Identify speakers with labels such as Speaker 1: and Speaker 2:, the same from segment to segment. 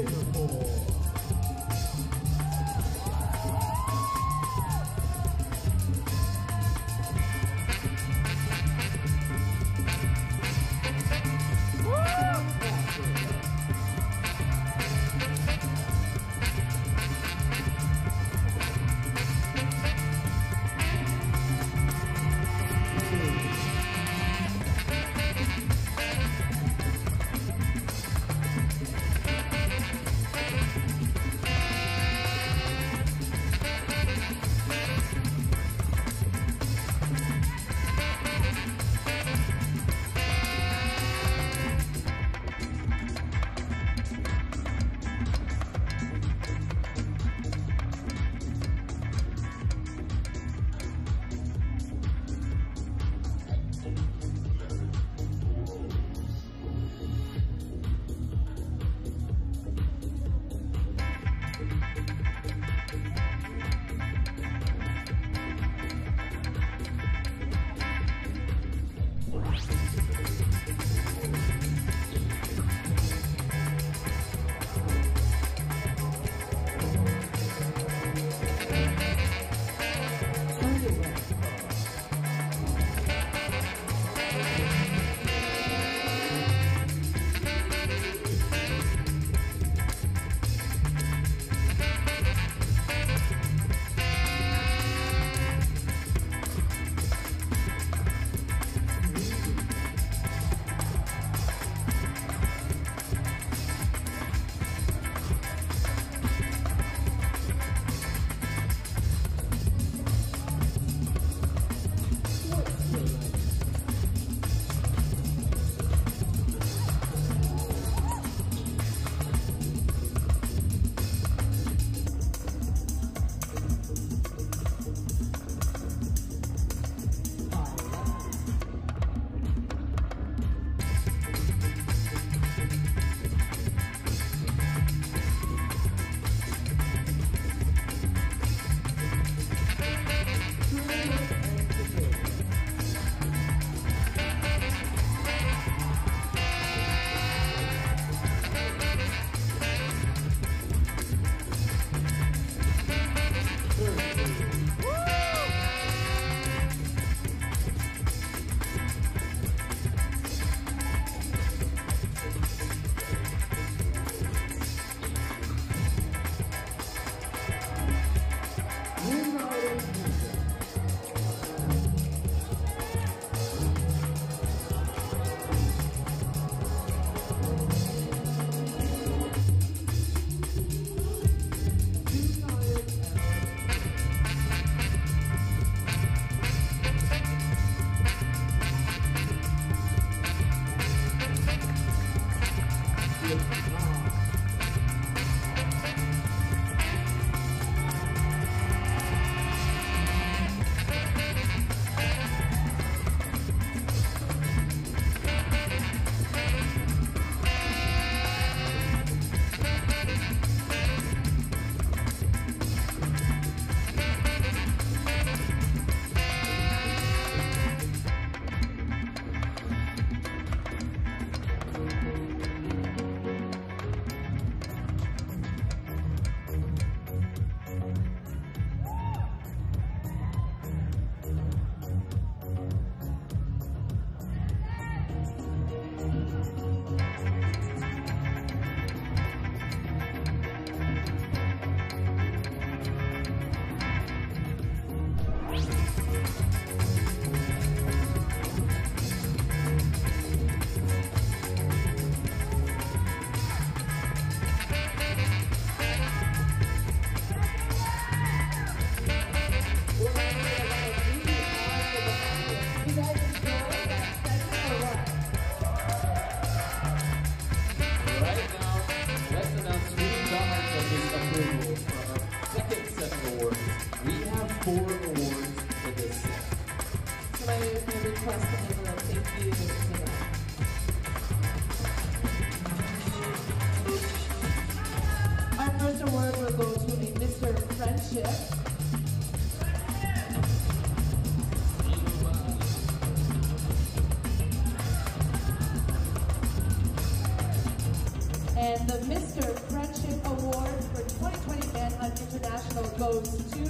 Speaker 1: Singapore. Our first award will go to the Mr. Friendship. And the Mr. Friendship Award for 2020 Manhunt International goes to...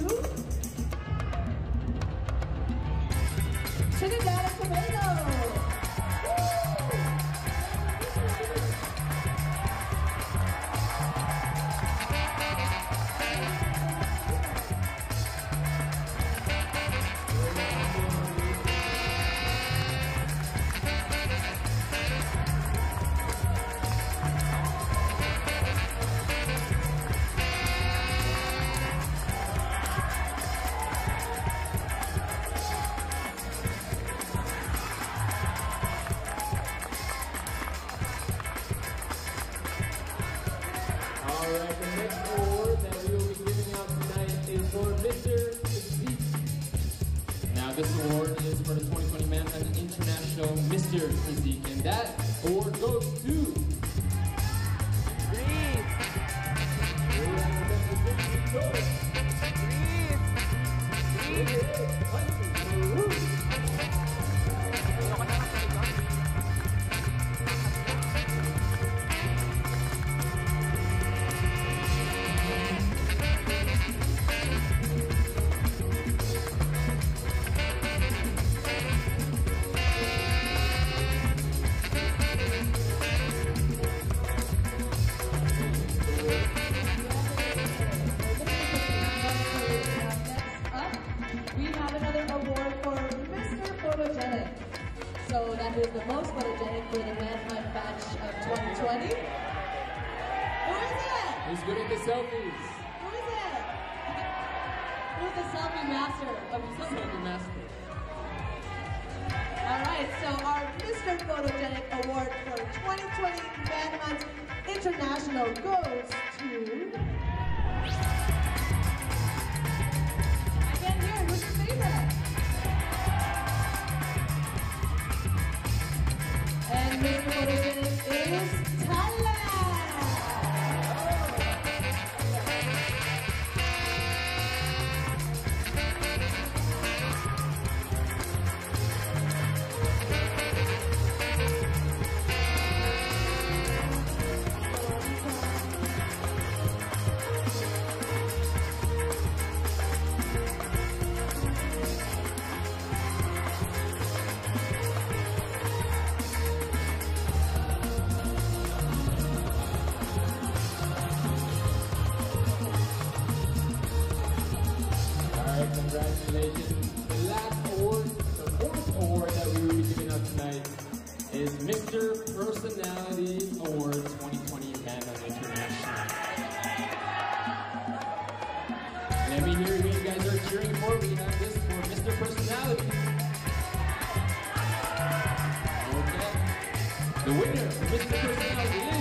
Speaker 2: Thank you. We
Speaker 1: have another award for Mr. Photogenic. So that is the most photogenic for the Manhunt batch of 2020. Who is it?
Speaker 2: Who's good at the selfies?
Speaker 1: Who is it? Who's the selfie master oh, of
Speaker 2: Selfie master.
Speaker 1: All right, so our Mr. Photogenic Award for 2020 Manhunt International goes to. And Mr.
Speaker 2: The winner Mr. Personality is.